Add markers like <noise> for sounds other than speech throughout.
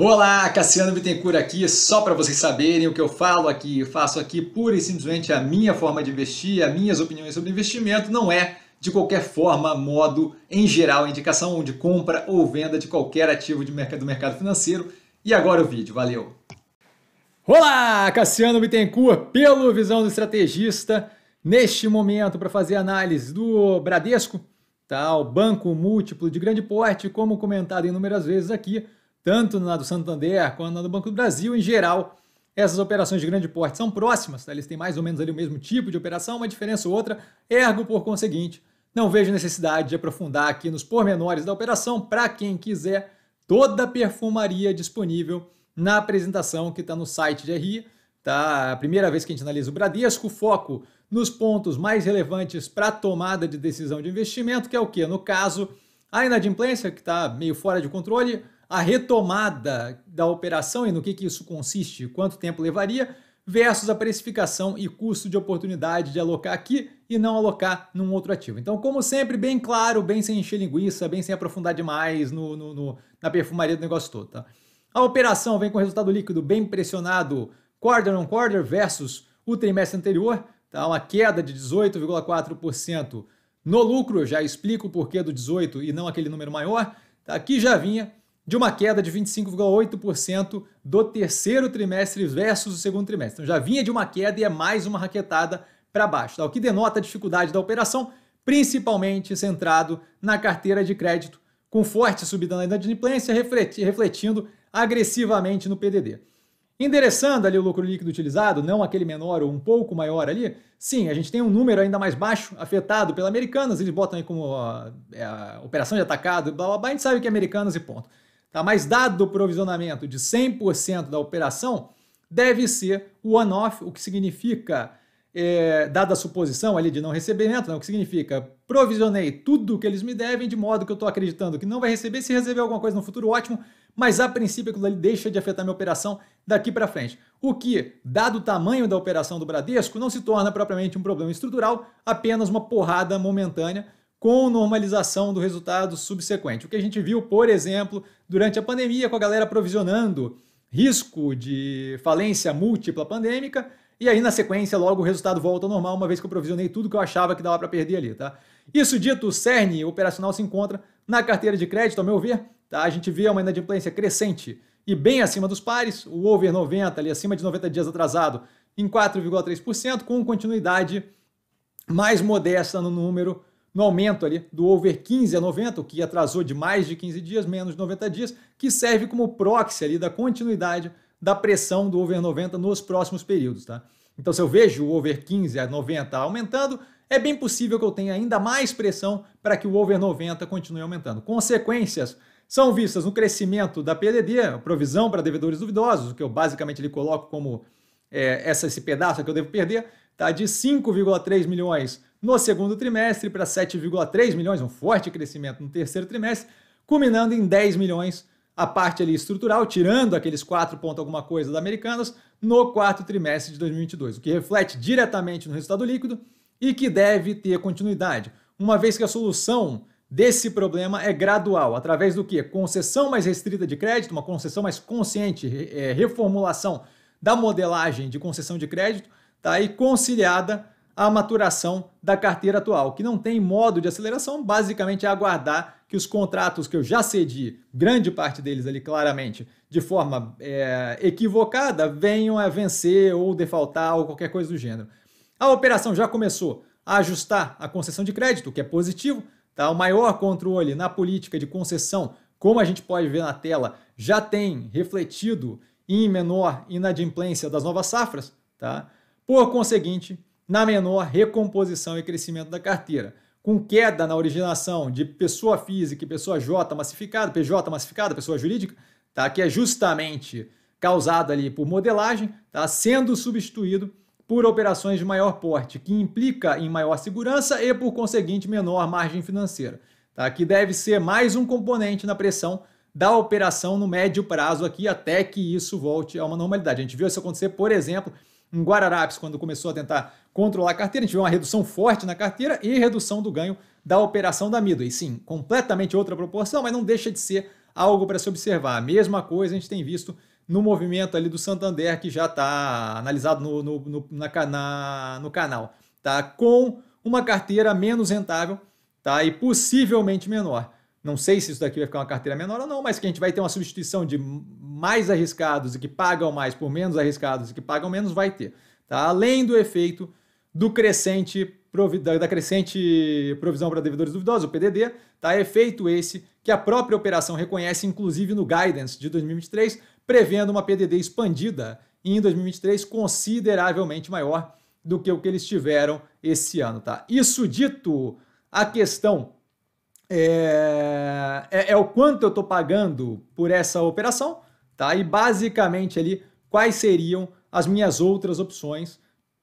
Olá, Cassiano Bittencourt aqui, só para vocês saberem o que eu falo aqui, faço aqui pura e simplesmente a minha forma de investir, as minhas opiniões sobre investimento, não é de qualquer forma, modo, em geral, indicação de compra ou venda de qualquer ativo de mercado, do mercado financeiro. E agora o vídeo, valeu! Olá, Cassiano Bittencourt, pelo Visão do Estrategista, neste momento para fazer análise do Bradesco, tá? o banco múltiplo de grande porte, como comentado inúmeras vezes aqui, tanto na do Santander quanto na do Banco do Brasil, em geral, essas operações de grande porte são próximas, tá? eles têm mais ou menos ali o mesmo tipo de operação, uma diferença ou outra, ergo, por conseguinte, não vejo necessidade de aprofundar aqui nos pormenores da operação, para quem quiser, toda a perfumaria disponível na apresentação que está no site de RI, tá? A primeira vez que a gente analisa o Bradesco, foco nos pontos mais relevantes para a tomada de decisão de investimento, que é o que? No caso, a inadimplência, que está meio fora de controle, a retomada da operação e no que, que isso consiste, quanto tempo levaria, versus a precificação e custo de oportunidade de alocar aqui e não alocar num outro ativo. Então, como sempre, bem claro, bem sem encher linguiça, bem sem aprofundar demais no, no, no na perfumaria do negócio todo. Tá? A operação vem com resultado líquido bem pressionado quarter on quarter versus o trimestre anterior, tá? uma queda de 18,4% no lucro, já explico o porquê do 18 e não aquele número maior, tá? aqui já vinha de uma queda de 25,8% do terceiro trimestre versus o segundo trimestre. Então já vinha de uma queda e é mais uma raquetada para baixo, tá? o que denota a dificuldade da operação, principalmente centrado na carteira de crédito, com forte subida na inadimplência, refletindo agressivamente no PDD. Endereçando ali o lucro líquido utilizado, não aquele menor ou um pouco maior ali, sim, a gente tem um número ainda mais baixo, afetado pela Americanas, eles botam aí como ó, é operação de atacado, blá blá blá, a gente sabe que é Americanas e ponto. Tá? Mas dado o provisionamento de 100% da operação, deve ser o one-off, o que significa, é, dada a suposição ali de não recebimento, né, o que significa provisionei tudo o que eles me devem, de modo que eu estou acreditando que não vai receber, se receber alguma coisa no futuro, ótimo, mas a princípio aquilo ali deixa de afetar minha operação daqui para frente. O que, dado o tamanho da operação do Bradesco, não se torna propriamente um problema estrutural, apenas uma porrada momentânea, com normalização do resultado subsequente. O que a gente viu, por exemplo, durante a pandemia, com a galera provisionando risco de falência múltipla pandêmica, e aí na sequência logo o resultado volta ao normal, uma vez que eu provisionei tudo que eu achava que dava para perder ali, tá? Isso dito, o CERN operacional se encontra na carteira de crédito, ao meu ver, tá? A gente vê uma inadimplência crescente e bem acima dos pares, o over 90 ali acima de 90 dias atrasado em 4,3%, com continuidade mais modesta no número no aumento ali do over 15 a 90, o que atrasou de mais de 15 dias, menos de 90 dias, que serve como proxy ali da continuidade da pressão do over 90 nos próximos períodos, tá? Então, se eu vejo o over 15 a 90 aumentando, é bem possível que eu tenha ainda mais pressão para que o over 90 continue aumentando. Consequências são vistas no crescimento da PDD, provisão para devedores duvidosos, o que eu basicamente lhe coloco como é, esse pedaço que eu devo perder, tá? de 5,3 milhões no segundo trimestre para 7,3 milhões, um forte crescimento no terceiro trimestre, culminando em 10 milhões a parte ali estrutural, tirando aqueles 4 pontos alguma coisa da Americanas, no quarto trimestre de 2022, o que reflete diretamente no resultado líquido e que deve ter continuidade, uma vez que a solução desse problema é gradual, através do que? Concessão mais restrita de crédito, uma concessão mais consciente, é, reformulação da modelagem de concessão de crédito, tá? e conciliada a maturação da carteira atual, que não tem modo de aceleração, basicamente é aguardar que os contratos que eu já cedi, grande parte deles ali claramente, de forma é, equivocada, venham a vencer ou defaltar ou qualquer coisa do gênero. A operação já começou a ajustar a concessão de crédito, que é positivo, tá? o maior controle na política de concessão, como a gente pode ver na tela, já tem refletido em menor inadimplência das novas safras, tá? Por conseguinte, na menor recomposição e crescimento da carteira, com queda na originação de pessoa física e pessoa J massificada, PJ massificada, pessoa jurídica, tá? que é justamente causado ali por modelagem, tá? sendo substituído por operações de maior porte, que implica em maior segurança e, por conseguinte, menor margem financeira, tá? que deve ser mais um componente na pressão da operação no médio prazo aqui, até que isso volte a uma normalidade. A gente viu isso acontecer, por exemplo, em Guararapes, quando começou a tentar controlar a carteira, a gente viu uma redução forte na carteira e redução do ganho da operação da Midway. Sim, completamente outra proporção, mas não deixa de ser algo para se observar. A mesma coisa a gente tem visto no movimento ali do Santander, que já está analisado no, no, no, na, na, no canal, tá? com uma carteira menos rentável tá? e possivelmente menor. Não sei se isso daqui vai ficar uma carteira menor ou não, mas que a gente vai ter uma substituição de mais arriscados e que pagam mais por menos arriscados e que pagam menos, vai ter. Tá? Além do efeito do crescente da crescente provisão para devedores duvidosos, o PDD, tá? Efeito esse que a própria operação reconhece, inclusive no guidance de 2023, prevendo uma PDD expandida em 2023 consideravelmente maior do que o que eles tiveram esse ano, tá? Isso dito, a questão é, é, é o quanto eu estou pagando por essa operação, tá? E basicamente ali quais seriam as minhas outras opções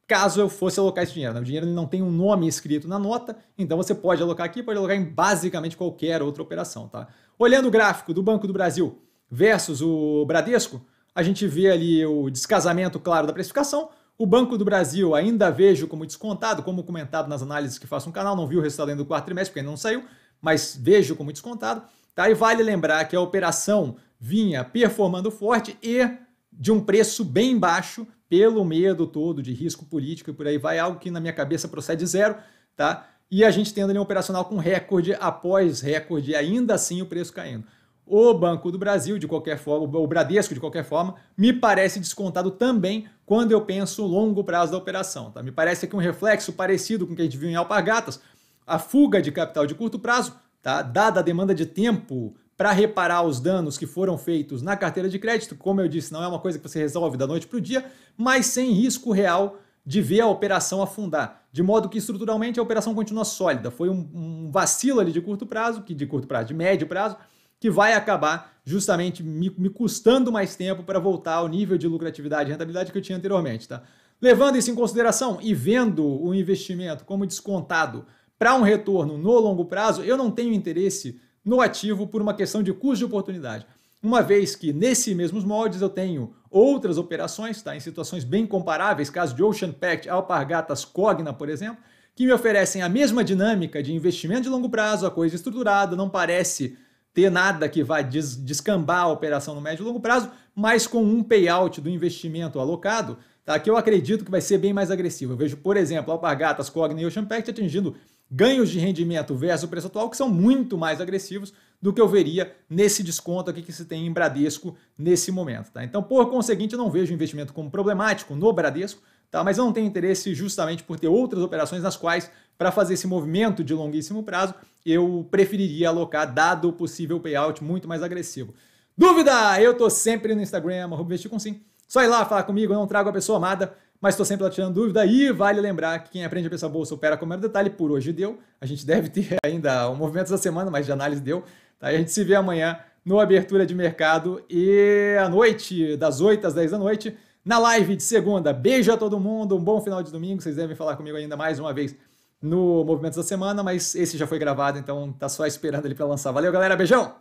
caso eu fosse alocar esse dinheiro. Né? O dinheiro não tem um nome escrito na nota, então você pode alocar aqui, pode alocar em basicamente qualquer outra operação, tá? Olhando o gráfico do Banco do Brasil versus o Bradesco, a gente vê ali o descasamento claro da precificação. O Banco do Brasil ainda vejo como descontado, como comentado nas análises que faço no canal, não vi o resultado ainda do quarto trimestre, porque ainda não saiu, mas vejo como descontado. Tá? E vale lembrar que a operação vinha performando forte e de um preço bem baixo, pelo medo todo de risco político e por aí vai, algo que na minha cabeça procede zero, tá? E a gente tendo ali um operacional com recorde após recorde, ainda assim o preço caindo. O Banco do Brasil, de qualquer forma, o Bradesco, de qualquer forma, me parece descontado também quando eu penso longo prazo da operação. Tá? Me parece que um reflexo parecido com o que a gente viu em Alpargatas, a fuga de capital de curto prazo, tá? dada a demanda de tempo para reparar os danos que foram feitos na carteira de crédito. Como eu disse, não é uma coisa que você resolve da noite para o dia, mas sem risco real de ver a operação afundar. De modo que estruturalmente a operação continua sólida. Foi um, um vacilo ali de curto prazo, que de curto prazo, de médio prazo, que vai acabar justamente me, me custando mais tempo para voltar ao nível de lucratividade e rentabilidade que eu tinha anteriormente. Tá? Levando isso em consideração e vendo o investimento como descontado para um retorno no longo prazo, eu não tenho interesse no ativo por uma questão de custo de oportunidade. Uma vez que nesses mesmos moldes eu tenho outras operações, tá, em situações bem comparáveis, caso de Ocean Pact, Alpargatas, Cogna, por exemplo, que me oferecem a mesma dinâmica de investimento de longo prazo, a coisa estruturada, não parece ter nada que vá des descambar a operação no médio e longo prazo, mas com um payout do investimento alocado, tá, que eu acredito que vai ser bem mais agressivo. Eu vejo, por exemplo, Alpargatas, Cogna e Ocean Pact atingindo ganhos de rendimento versus o preço atual que são muito mais agressivos do que eu veria nesse desconto aqui que se tem em Bradesco nesse momento. Tá? Então, por conseguinte, eu não vejo o investimento como problemático no Bradesco, tá? mas eu não tenho interesse justamente por ter outras operações nas quais, para fazer esse movimento de longuíssimo prazo, eu preferiria alocar, dado o possível payout muito mais agressivo. Dúvida? Eu tô sempre no Instagram, arroba com sim. Só ir lá falar comigo, eu não trago a pessoa amada, mas estou sempre lá tirando dúvida. E vale lembrar que quem aprende a pensar bolsa opera com o detalhe. Por hoje deu. A gente <laughs> deve ter ainda um movimento da semana, mas de análise deu. Tá? A gente se vê amanhã no Abertura de Mercado e à noite, das 8 às 10 da noite, na live de segunda. Beijo a todo mundo, um bom final de domingo. Vocês devem falar comigo ainda mais uma vez no Movimentos da Semana, mas esse já foi gravado, então tá só esperando ele para lançar. Valeu, galera. Beijão!